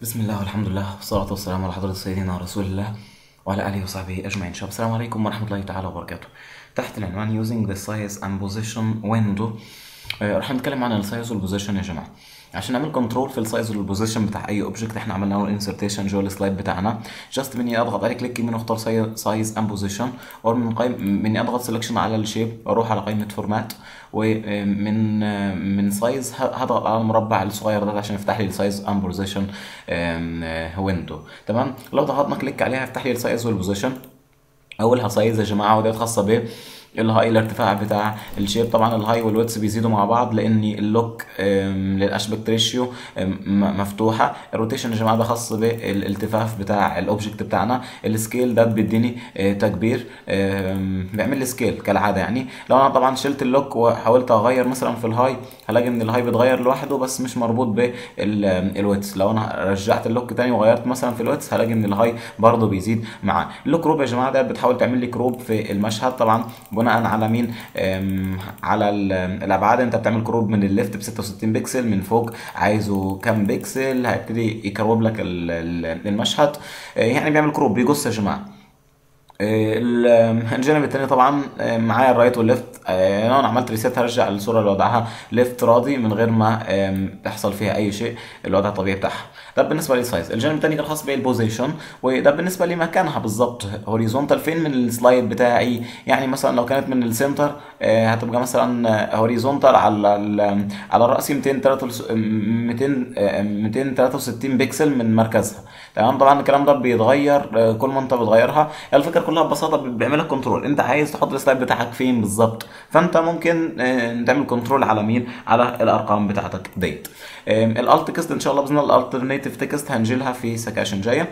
بسم الله والحمد لله والصلاة والسلام على حضرة سيدنا رسول الله وعلى آله وصحبه أجمعين. شباب السلام عليكم ورحمة الله تعالى وبركاته. تحت العنوان using the size and position window. راح نتكلم عن ال size وال position يا جماعة. عشان نعمل control في ال size وال position بتاع أي object إحنا عملنا له insertation جوه ال slide بتاعنا. just مني أضغط عليه click يمين واختار size and position or من قائمه مني أضغط selection على ال shape وأروح على قائمه format ومن من size هضغط على المربع الصغير ده عشان يفتح لي ال size and position window تمام؟ لو ضغطنا click عليها يفتح لي ال size وال position أولها size يا جماعة وديت خاصة ب الهاي الارتفاع بتاع ال shape. طبعا ال height وال width بيزيدوا مع بعض لأن ال lock لل aspect ratio مفتوحة. ال rotation يا جماعة ده خاص بالالتفاف بتاع ال object بتاعنا. ال scale ده بيديني آه، تكبير بيعمل لي scale كالعادة يعني. لو أنا طبعا شلت ال lock وحاولت أغير مثلا في الهاي هلاقي إن الهاي بيتغير لوحده بس مش مربوط بال width لو أنا رجعت ال lock تاني وغيرت مثلا في ال width هلاقي إن الهاي برضه بيزيد معاه. ال crop يا جماعة ده بتحاول تعمل لي crop في المشهد. طبعا بناء على مين؟ على ال- الأبعاد. أنت بتعمل crop من ال left ب 66 بكسل من فوق عايزه كام بكسل هيبتدي ي crop لك ال- ال- المشهد. آه، يعني بيعمل crop بيقص يا جماعة. الجانب التاني طبعا آه، معايا ال right وال left لو أنا عملت reset هرجع الصورة لوضعها الافتراضي من غير ما آم، تحصل فيها أي شيء الوضع الطبيعي بتاعها. ده بالنسبة لل size الجانب التاني كان خاص بال position وده بالنسبة لمكانها بالظبط horizontal فين من ال slide بتاعي؟ يعني مثلا لو كانت من ال center هتبقى مثلا horizontal على على الراس 200 263 بكسل من مركزها. تمام؟ طبعا الكلام ده بيتغير كل ما انت بتغيرها. الفكرة كلها ببساطة بيعملك control انت عايز تحط ال slide بتاعك فين بالظبط؟ فانت ممكن آه، تعمل control على مين؟ على الأرقام بتاعتك. ديت ال alt text إن شاء الله بإذن الله ال alternative text هنجيلها في sections جاية.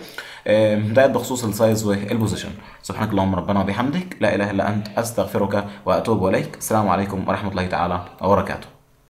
ده بخصوص ال size وال position سبحانك اللهم ربنا وبحمدك. لا إله إلا أنت أستغفرك وأتوب إليك. السلام عليكم ورحمة الله تعالى وبركاته.